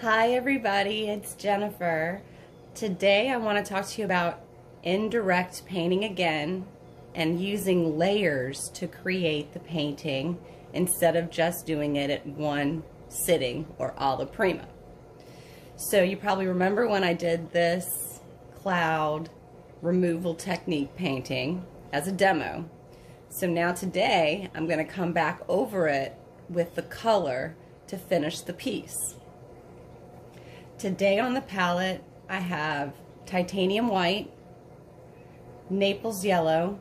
Hi everybody, it's Jennifer. Today I want to talk to you about indirect painting again and using layers to create the painting instead of just doing it at one sitting or alla prima. So you probably remember when I did this cloud removal technique painting as a demo. So now today I'm going to come back over it with the color to finish the piece. Today on the palette I have titanium white, Naples yellow,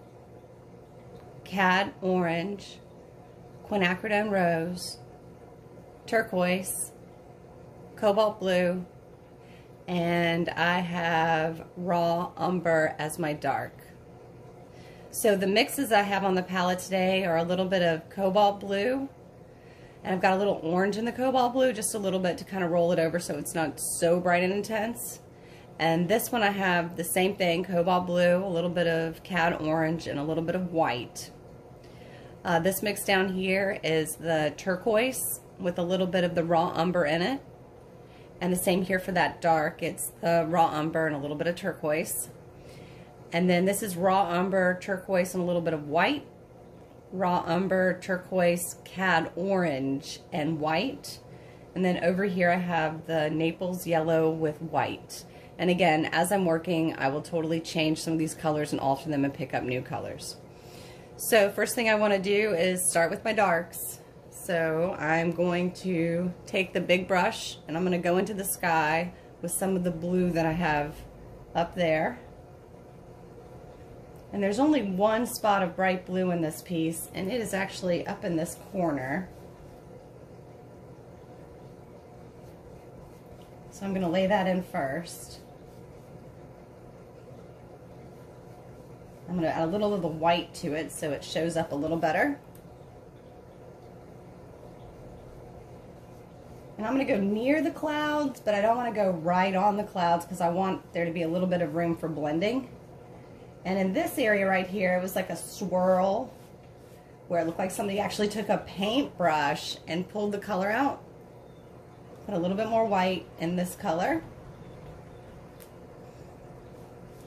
cad orange, quinacridone rose, turquoise, cobalt blue, and I have raw umber as my dark. So the mixes I have on the palette today are a little bit of cobalt blue, and I've got a little orange in the cobalt blue, just a little bit to kind of roll it over so it's not so bright and intense. And this one I have the same thing, cobalt blue, a little bit of cad orange, and a little bit of white. Uh, this mix down here is the turquoise with a little bit of the raw umber in it. And the same here for that dark. It's the raw umber and a little bit of turquoise. And then this is raw umber, turquoise, and a little bit of white raw umber, turquoise, cad orange, and white. And then over here I have the Naples yellow with white. And again, as I'm working, I will totally change some of these colors and alter them and pick up new colors. So first thing I want to do is start with my darks. So I'm going to take the big brush and I'm going to go into the sky with some of the blue that I have up there. And there's only one spot of bright blue in this piece, and it is actually up in this corner. So I'm going to lay that in first. I'm going to add a little of the white to it so it shows up a little better. And I'm going to go near the clouds, but I don't want to go right on the clouds because I want there to be a little bit of room for blending. And in this area right here, it was like a swirl where it looked like somebody actually took a paintbrush and pulled the color out. Put a little bit more white in this color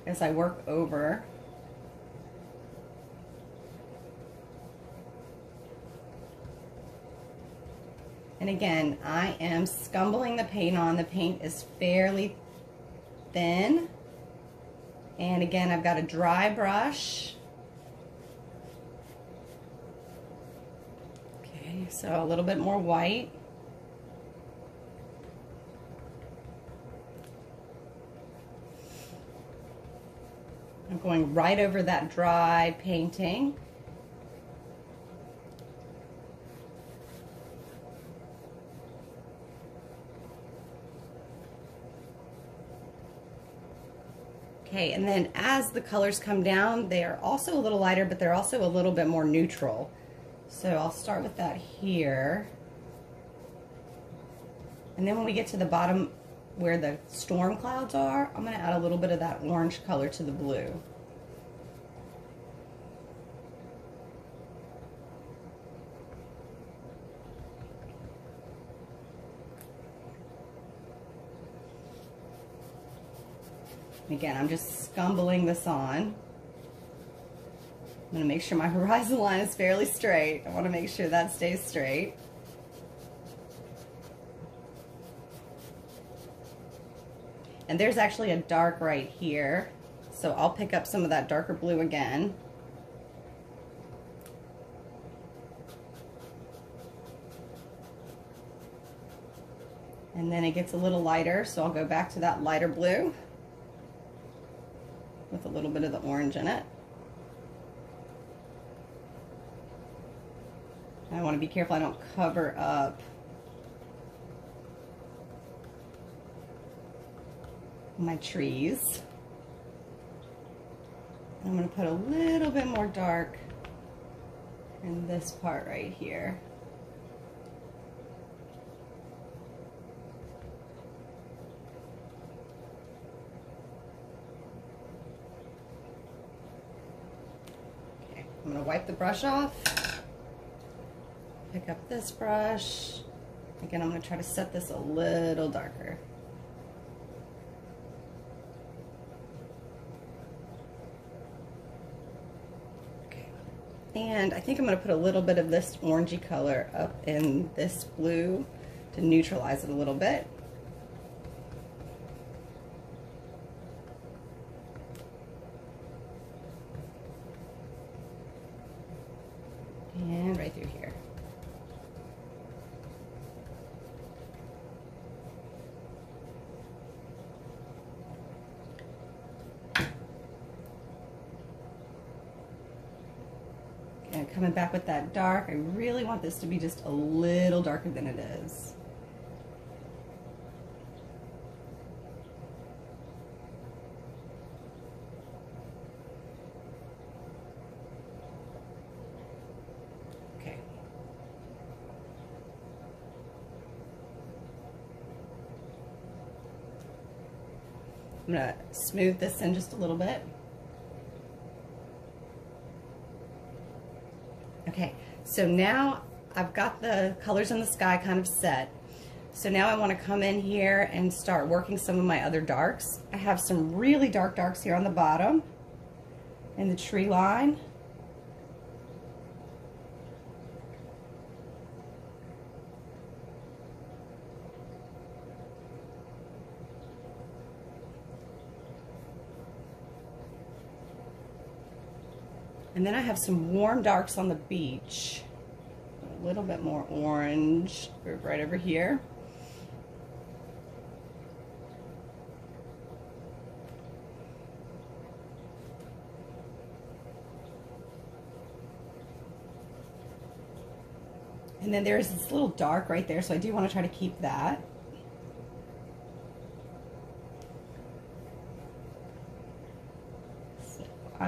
as I work over. And again, I am scumbling the paint on. The paint is fairly thin. And again, I've got a dry brush. Okay, so a little bit more white. I'm going right over that dry painting. Okay, and then as the colors come down, they are also a little lighter, but they're also a little bit more neutral. So I'll start with that here. And then when we get to the bottom where the storm clouds are, I'm going to add a little bit of that orange color to the blue. Again, I'm just scumbling this on. I'm to make sure my horizon line is fairly straight. I want to make sure that stays straight. And there's actually a dark right here. So I'll pick up some of that darker blue again. And then it gets a little lighter, so I'll go back to that lighter blue with a little bit of the orange in it. I want to be careful I don't cover up my trees. I'm going to put a little bit more dark in this part right here. I'm to wipe the brush off. Pick up this brush. Again, I'm to try to set this a little darker. Okay. And I think I'm to put a little bit of this orangey color up in this blue to neutralize it a little bit. And right through here. And coming back with dark, I really want this to be just a little darker than it is. Okay. I'm gonna smooth this in just a little bit. Okay, so now I've got the colors in the sky kind of set. So now I want to come in here and start working some of my other darks. I have some really dark darks here on the bottom in the tree line. And then I have some warm darks on the beach. A little bit more orange right over here. And then there's this little dark right there, so I do want to try to keep that.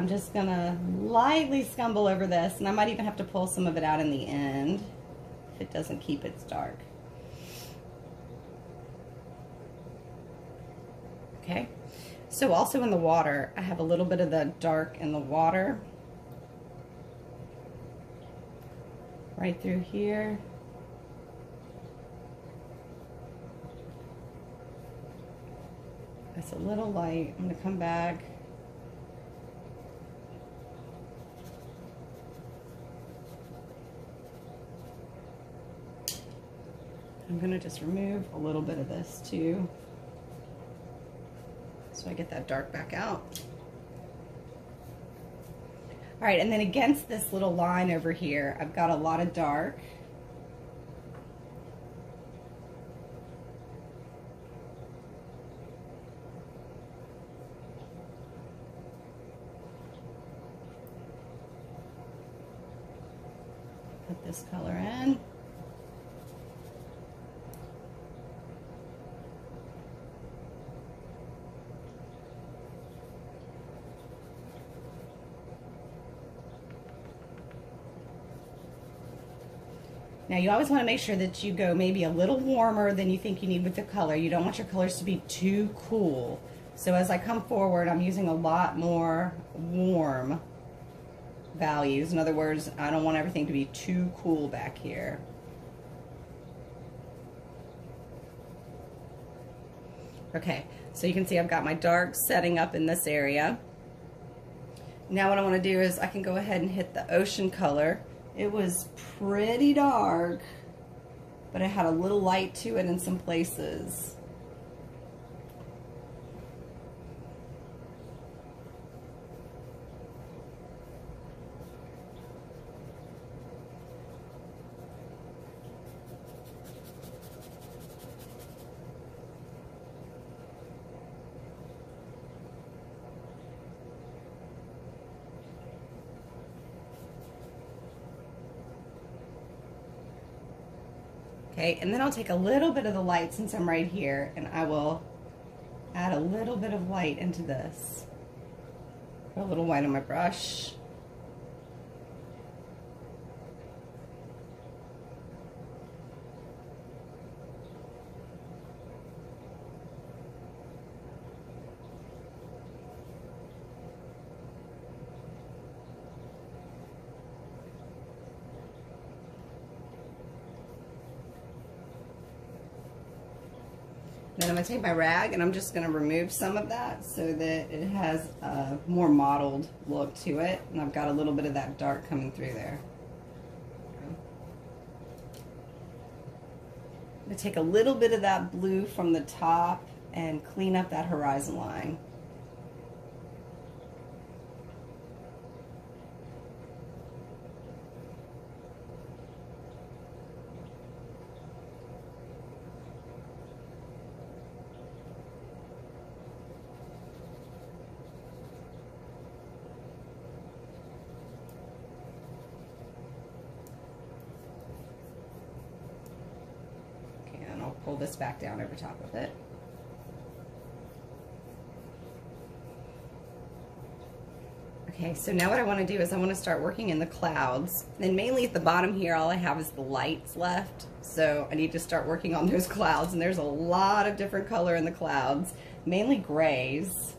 I'm just gonna lightly scumble over this and I might even have to pull some of it out in the end if it doesn't keep its dark. Okay, so also in the water, I have a little bit of the dark in the water. Right through here. That's a little light. I'm gonna come back. I'm to just remove a little bit of this too so I get that dark back out. All right, and then against this little line over here, I've got a lot of dark. Put this color in. Now you always want to make sure that you go maybe a little warmer than you think you need with the color. You don't want your colors to be too cool. So as I come forward, I'm using a lot more warm values. In other words, I don't want everything to be too cool back here. Okay, so you can see I've got my dark setting up in this area. Now what I want to do is I can go ahead and hit the ocean color it was pretty dark, but it had a little light to it in some places. Okay, and then I'll take a little bit of the light since I'm right here and I will add a little bit of light into this. Put a little white on my brush. Going to take my rag and I'm just going to remove some of that so that it has a more mottled look to it. And I've got a little bit of that dark coming through there. I'm going to take a little bit of that blue from the top and clean up that horizon line. Pull this back down over top of it. Okay, so now what I want to do is I want to start working in the clouds. And mainly at the bottom here, all I have is the lights left. So I need to start working on those clouds. And there's a lot of different color in the clouds, mainly grays.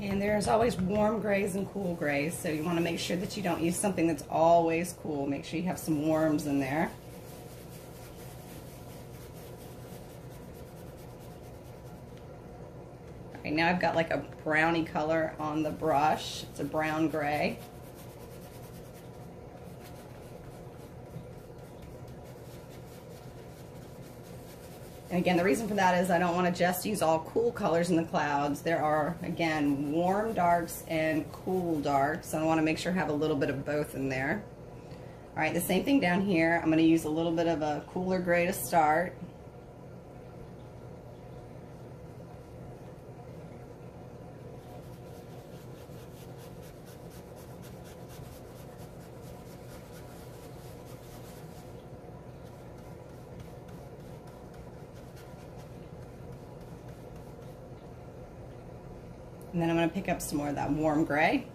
And there's always warm grays and cool grays, so you want to make sure that you don't use something that's always cool. Make sure you have some warms in there. Okay, now I've got like a brownie color on the brush. It's a brown gray. Again, the reason for that is I don't want to just use all cool colors in the clouds. There are, again, warm darks and cool darks. So I want to make sure I have a little bit of both in there. All right, the same thing down here. I'm going to use a little bit of a cooler gray to start. Pick up some more of that warm gray.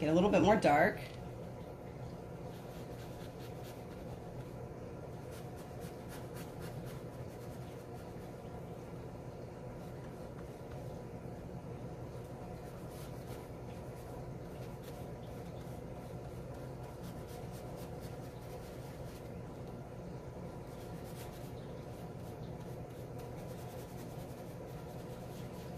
Get a little bit more dark.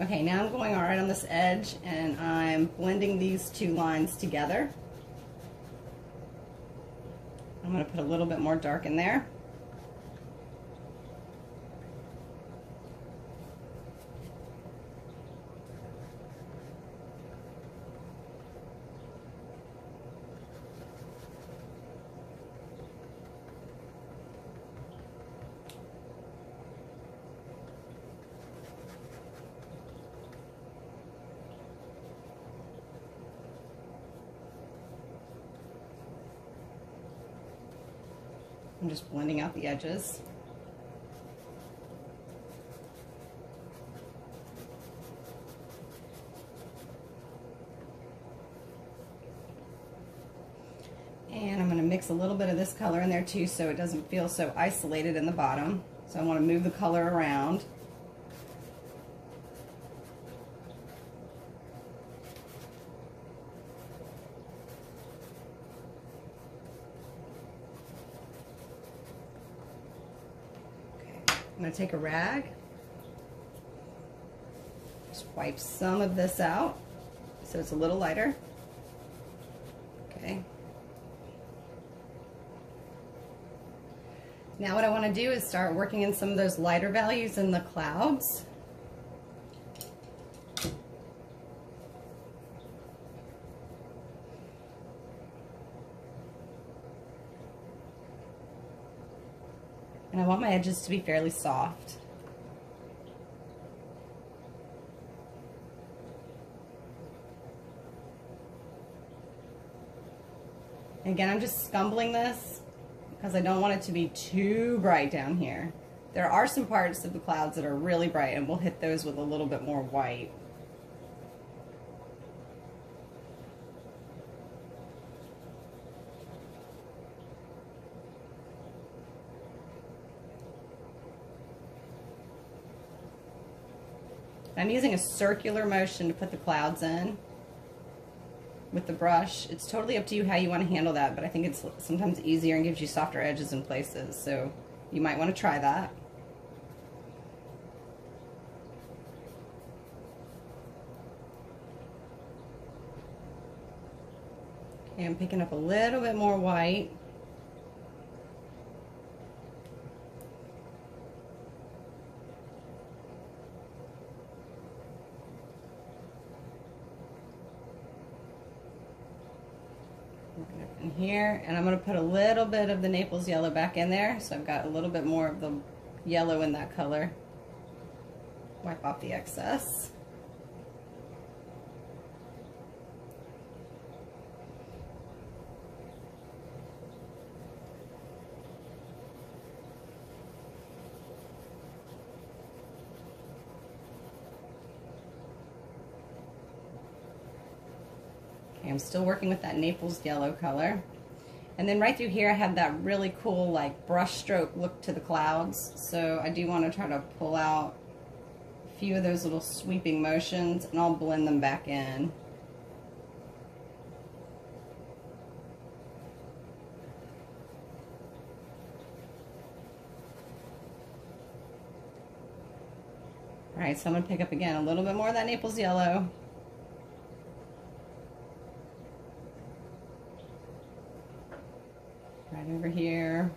Okay, now I'm going all right on this edge and I'm blending these two lines together. I'm going to put a little bit more dark in there. I'm just blending out the edges. And I'm going to mix a little bit of this color in there too so it doesn't feel so isolated in the bottom. So I want to move the color around. I'm going take a rag, just wipe some of this out so it's a little lighter. Okay. Now what I want to do is start working in some of those lighter values in the clouds. And I want my edges to be fairly soft. Again, I'm just scumbling this because I don't want it to be too bright down here. There are some parts of the clouds that are really bright and we'll hit those with a little bit more white. I'm using a circular motion to put the clouds in with the brush. It's totally up to you how you want to handle that, but I think it's sometimes easier and gives you softer edges in places, so you might want to try that. Okay, I'm picking up a little bit more white. in here and I'm going to put a little bit of the Naples yellow back in there so I've got a little bit more of the yellow in that color. Wipe off the excess I'm still working with that Naples yellow color. And then right through here I have that really cool like brush stroke look to the clouds. So I do want to try to pull out a few of those little sweeping motions and I'll blend them back in. All right, so I'm gonna pick up again a little bit more of that Naples yellow. Right over here.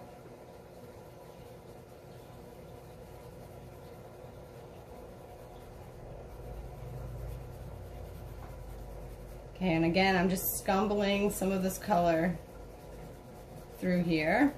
Okay, and again, I'm just scumbling some of this color through here.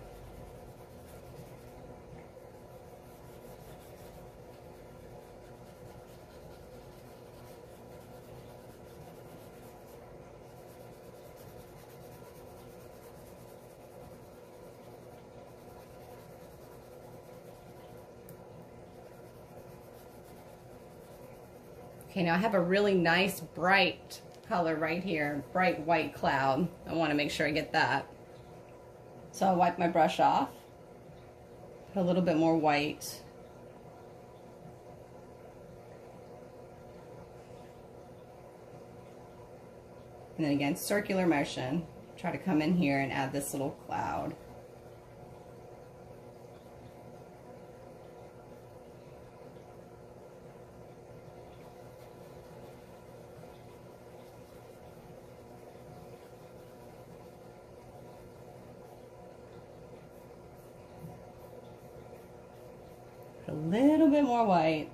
Okay, now I have a really nice bright color right here, bright white cloud. I want to make sure I get that. So I'll wipe my brush off, put a little bit more white. And then again, circular motion. Try to come in here and add this little cloud. a little bit more white.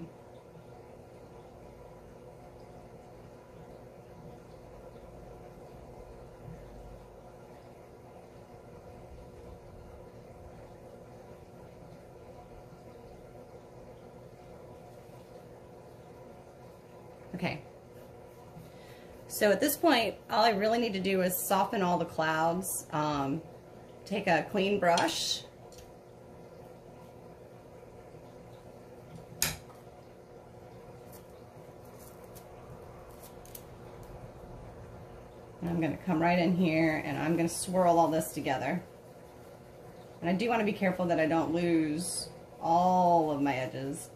Okay. So at this point, all I really need to do is soften all the clouds. Um, take a clean brush I'm going to come right in here and I'm going to swirl all this together. And I do want to be careful that I don't lose all of my edges.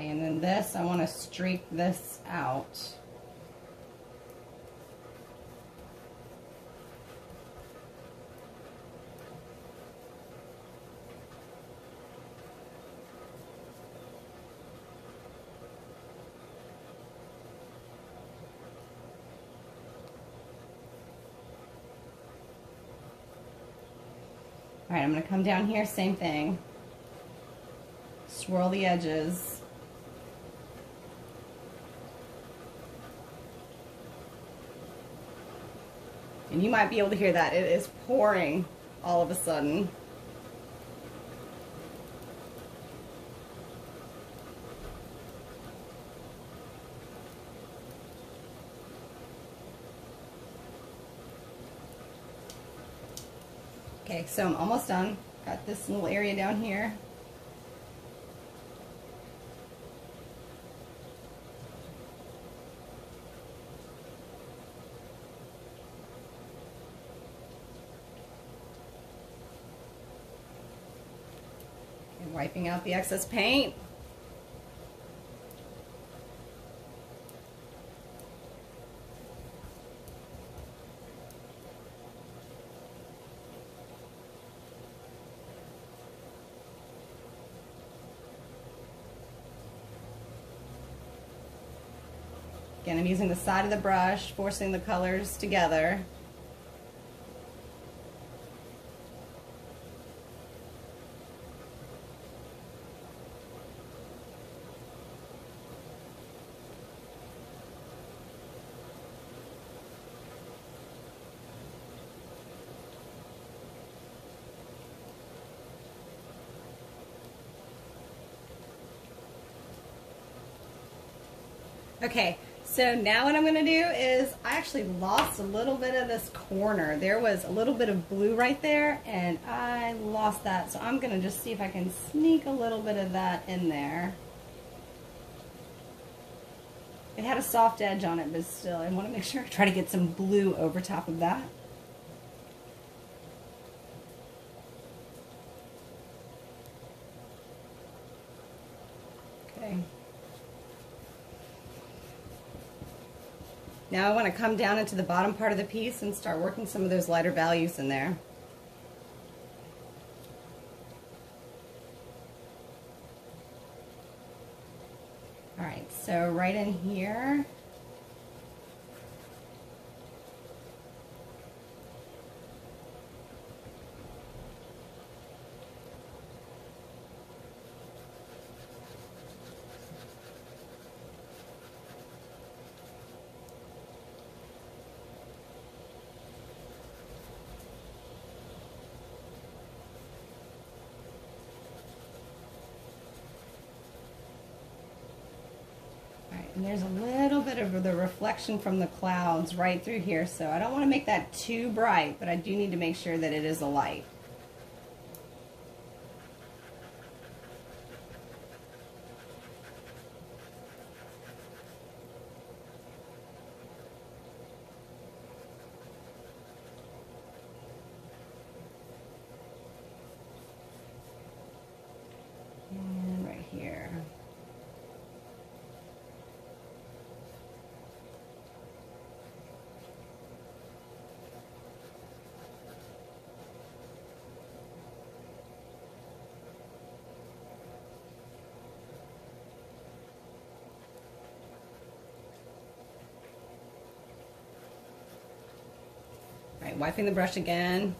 Okay, and then this, I want to streak this out. All right, I'm gonna come down here, same thing. Swirl the edges. And you might be able to hear that. It is pouring all of a sudden. Okay, so I'm almost done. Got this little area down here. Wiping out the excess paint. Again, I'm using the side of the brush, forcing the colors together. Okay, so now what I'm to do is I actually lost a little bit of this corner. There was a little bit of blue right there and I lost that. So I'm to just see if I can sneak a little bit of that in there. It had a soft edge on it, but still I want to make sure I try to get some blue over top of that. Okay. Now I want to come down into the bottom part of the piece and start working some of those lighter values in there. Alright, so right in here, And there's a little bit of the reflection from the clouds right through here, so I don't want to make that too bright, but I do need to make sure that it is a light. And right here. Right, wiping the brush again.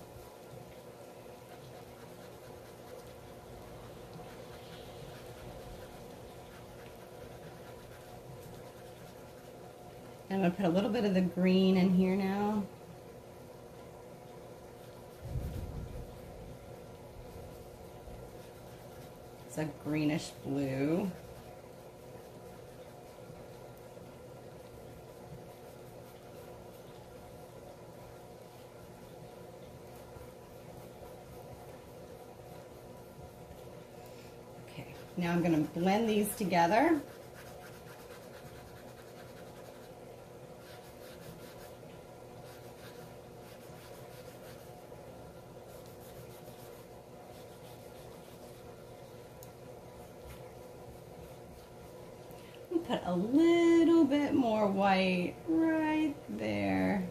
I'm going to put a little bit of the green in here now. It's a greenish blue. Okay, now I'm going to blend these together. put a little bit more white right there.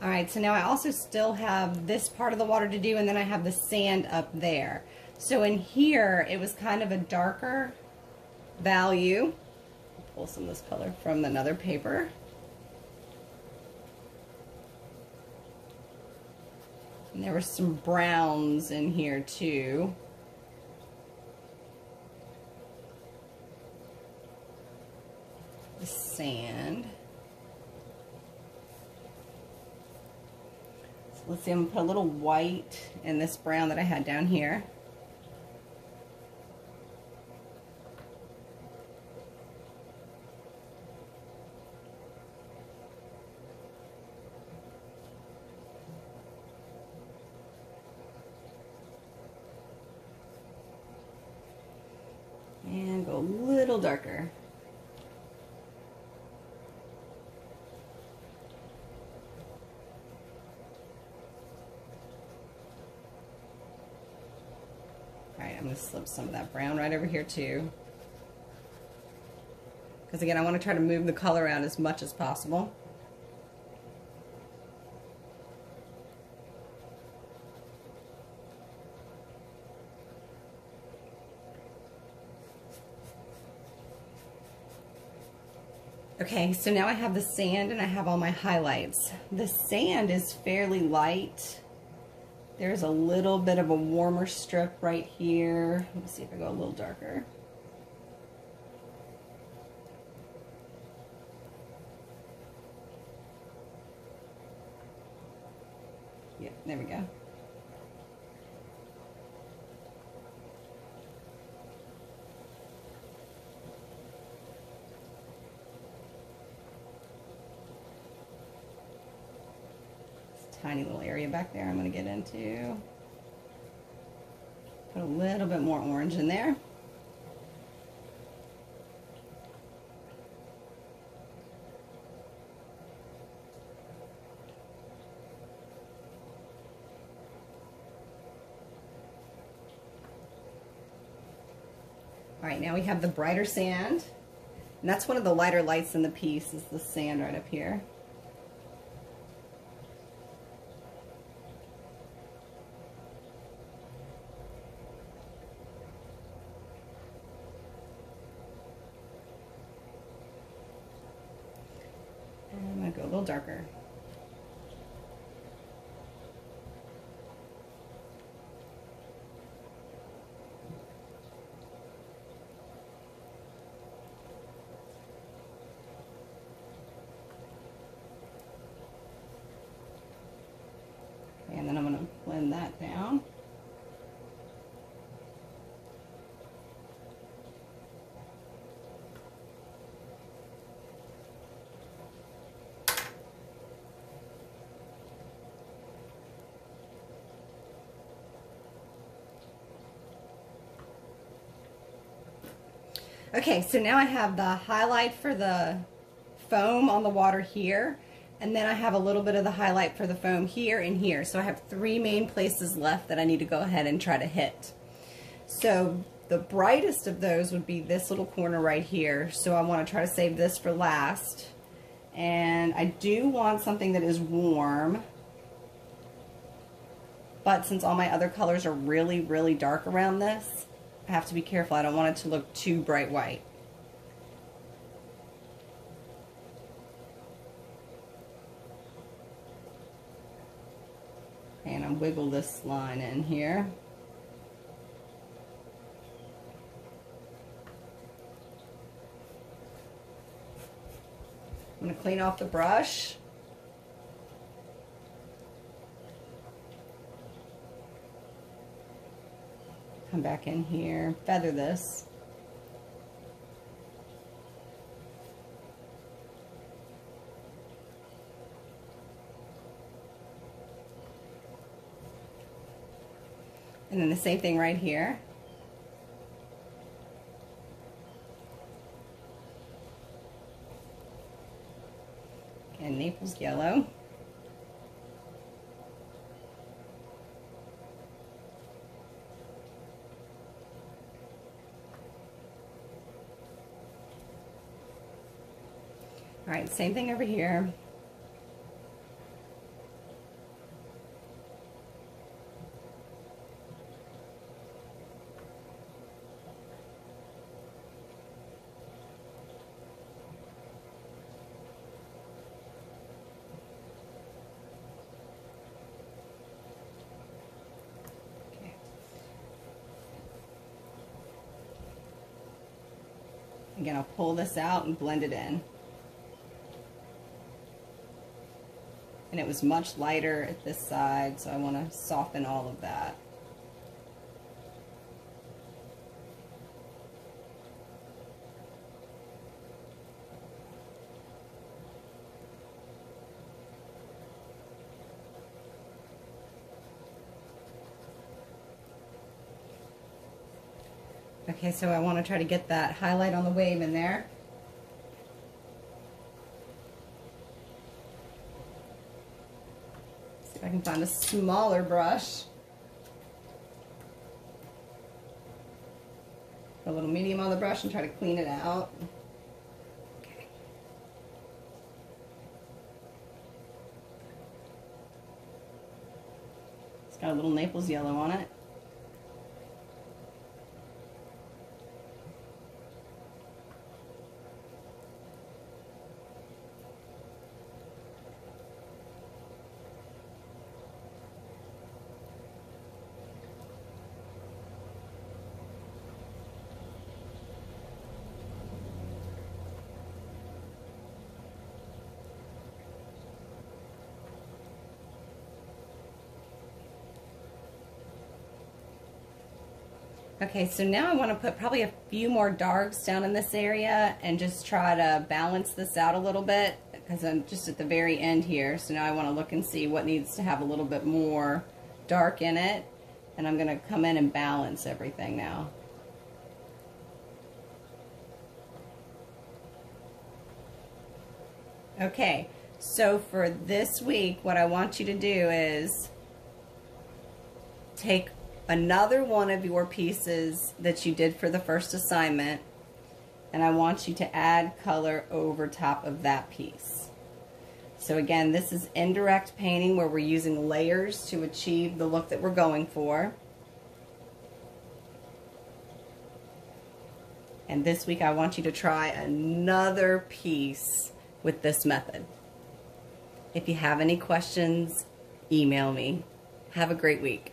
All right, so now I also still have this part of the water to do, and then I have the sand up there. So in here, it was kind of a darker value. Pull some of this color from another paper. And there were some browns in here too. The sand. Gonna put a little white in this brown that I had down here. And go a little darker. I'm gonna slip some of that brown right over here too. Because again, I wanna try to move the color out as much as possible. Okay, so now I have the sand and I have all my highlights. The sand is fairly light. There's a little bit of a warmer strip right here. Let me see if I go a little darker. Yep, there we go. Tiny little area back there I'm going to get into. Put a little bit more orange in there. All right, now we have the brighter sand. And that's one of the lighter lights in the piece is the sand right up here. Go a little darker. And then I'm going to blend that down. Okay, so now I have the highlight for the foam on the water here, and then I have a little bit of the highlight for the foam here and here. So I have three main places left that I need to go ahead and try to hit. So the brightest of those would be this little corner right here. So I want to try to save this for last. And I do want something that is warm. But since all my other colors are really, really dark around this, have to be careful. I don't want it to look too bright white. And I wiggle this line in here. I'm going to clean off the brush. Come back in here, feather this. And then the same thing right here. And Naples yellow. All right, same thing over here. Okay. Again, I'll pull this out and blend it in. And it was much lighter at this side, so I want to soften all of that. Okay, so I want to try to get that highlight on the wave in there. See if I can find a smaller brush. Put a little medium on the brush and try to clean it out. It's got a little Naples yellow on it. Okay, so now I want to put probably a few more darks down in this area and just try to balance this out a little bit because I'm just at the very end here. So now I want to look and see what needs to have a little bit more dark in it. And I'm going to come in and balance everything now. Okay, so for this week, what I want you to do is take another one of your pieces that you did for the first assignment and I want you to add color over top of that piece. So again, this is indirect painting where we're using layers to achieve the look that we're going for. And this week I want you to try another piece with this method. If you have any questions, email me. Have a great week.